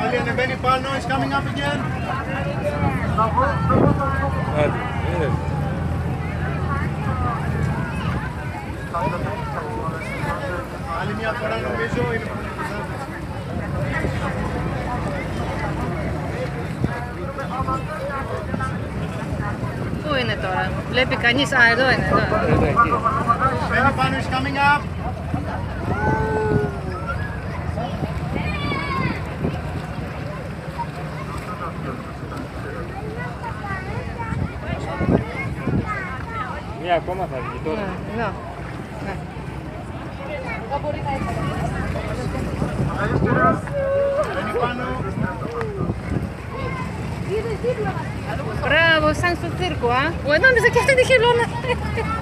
Πάλι ανεβαίνει πάνω, is coming up again. Άντε, είναι. Άλλη μια φορά νομίζω είναι Πού είναι τώρα, βλέπει κανείς, α εδώ είναι, εδώ. Εδώ, εκεί. Ανεβαίνει πάνω, is coming up. 야, 꼬마 다 이거. 나. Bravo, Sanso Circo, ¿ah? ¿eh? Bueno, ¿dónde se quedaste? Dije, Lola.